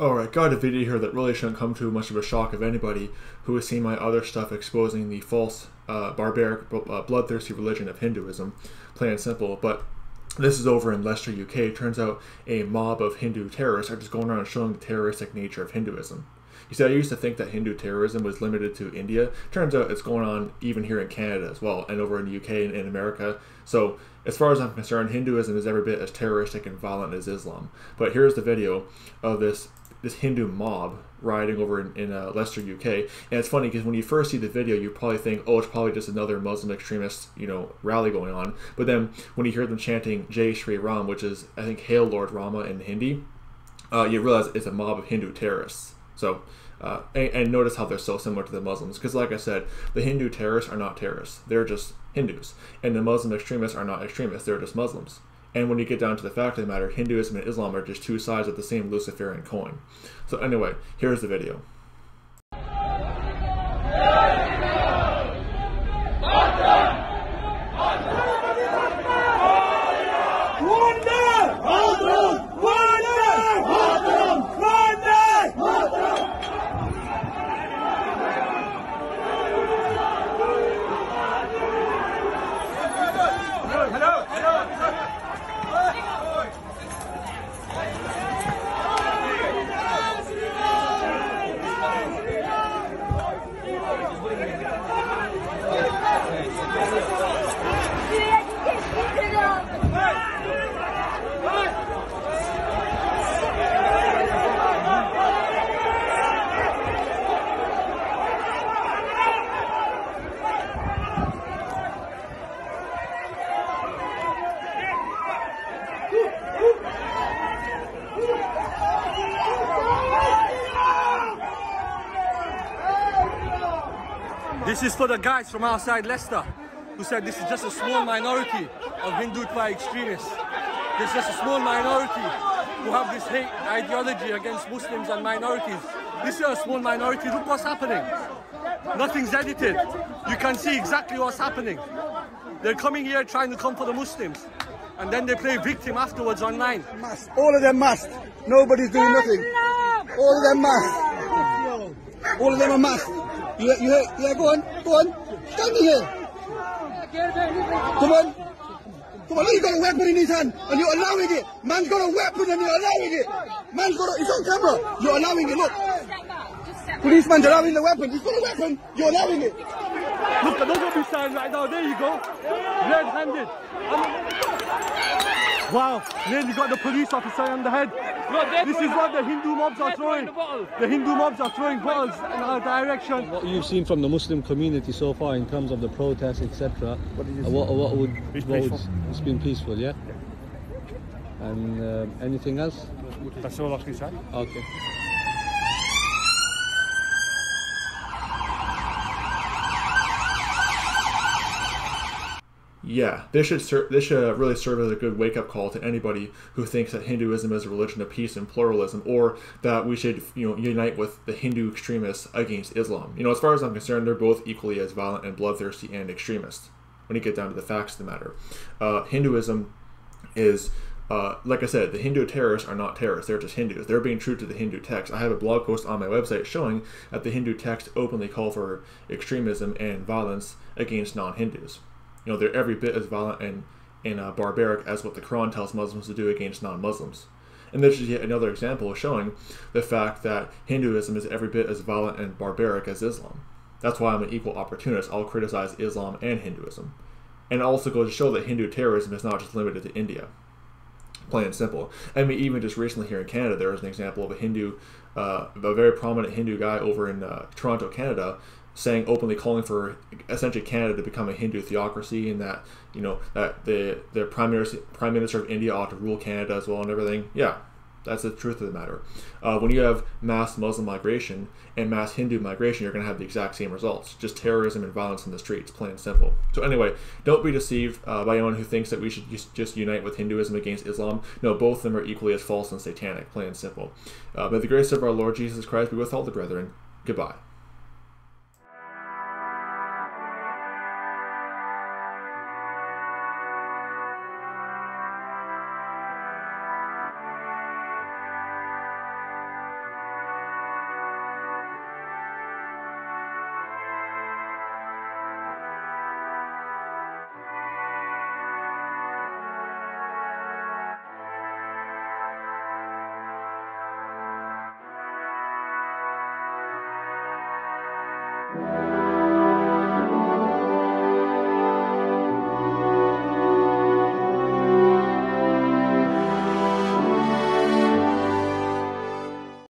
Alright, got a video here that really shouldn't come to much of a shock of anybody who has seen my other stuff exposing the false, uh, barbaric, uh, bloodthirsty religion of Hinduism, plain and simple. But this is over in Leicester, UK. Turns out a mob of Hindu terrorists are just going around showing the terroristic nature of Hinduism. You see, I used to think that Hindu terrorism was limited to India. Turns out it's going on even here in Canada as well, and over in the UK and in America. So, as far as I'm concerned, Hinduism is every bit as terroristic and violent as Islam. But here's the video of this this Hindu mob rioting over in, in uh, Leicester, UK. And it's funny because when you first see the video, you probably think, oh, it's probably just another Muslim extremist, you know, rally going on. But then when you hear them chanting Jai Shri Ram, which is, I think, Hail Lord Rama in Hindi, uh, you realize it's a mob of Hindu terrorists. So, uh, and, and, notice how they're so similar to the Muslims. Because, like I said, the Hindu terrorists are not terrorists. They're just Hindus. And the Muslim extremists are not extremists. They're just Muslims. And when you get down to the fact of the matter, Hinduism and Islam are just two sides of the same Luciferian coin. So anyway, here's the video. This is for the guys from outside Leicester who said this is just a small minority of Hindutva extremists. There's just a small minority who have this hate ideology against Muslims and minorities. This is a small minority. Look what's happening. Nothing's edited. You can see exactly what's happening. They're coming here trying to come for the Muslims. And then they play victim afterwards online. Must. All of them must. Nobody's doing nothing. All of them must. All of them are must. You, you, yeah, go on, go on. Stand here. Come on. Come on, look, he's got a weapon in his hand and you're allowing it. Man's got a weapon and you're allowing it. Man's got a, it's on camera. You're allowing it, look. Policeman's allowing the weapon. He's got a weapon. You're allowing it. Look, look what he's saying right now. There you go. Red-handed. Wow, nearly got the police officer on the head. this is what the Hindu mobs are throwing. The Hindu mobs are throwing bottles in our direction. What you've seen from the Muslim community so far in terms of the protests, etc. What, what, what, would, it's, what would, it's been peaceful, yeah? And uh, anything else? That's all I can say. Okay. Yeah, this should ser- this should really serve as a good wake up call to anybody who thinks that Hinduism is a religion of peace and pluralism, or that we should you know unite with the Hindu extremists against Islam. You know, as far as I'm concerned, they're both equally as violent and bloodthirsty and extremist. When you get down to the facts of the matter, uh, Hinduism is uh, like I said, the Hindu terrorists are not terrorists. They're just Hindus. They're being true to the Hindu text. I have a blog post on my website showing that the Hindu text openly call for extremism and violence against non-Hindus. You know, they're every bit as violent and, and uh, barbaric as what the Quran tells Muslims to do against non-Muslims. And this is yet another example of showing the fact that Hinduism is every bit as violent and barbaric as Islam. That's why I'm an equal opportunist. I'll criticize Islam and Hinduism. And also goes to show that Hindu terrorism is not just limited to India. Plain and simple. I mean, even just recently here in Canada, there was an example of a Hindu, uh, a very prominent Hindu guy over in uh, Toronto, Canada, saying openly calling for essentially Canada to become a Hindu theocracy and that you know that the the prime minister prime minister of India ought to rule Canada as well and everything. Yeah, that's the truth of the matter. Uh, when you have mass Muslim migration and mass Hindu migration, you're going to have the exact same results: just terrorism and violence in the streets, plain and simple. So anyway, don't be deceived uh, by anyone who thinks that we should just, just, unite with Hinduism against Islam. No, both of them are equally as false and satanic, plain and simple. Uh, the grace of our Lord Jesus Christ be with all the brethren. Goodbye. Bye.